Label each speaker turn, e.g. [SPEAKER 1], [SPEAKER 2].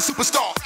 [SPEAKER 1] superstar.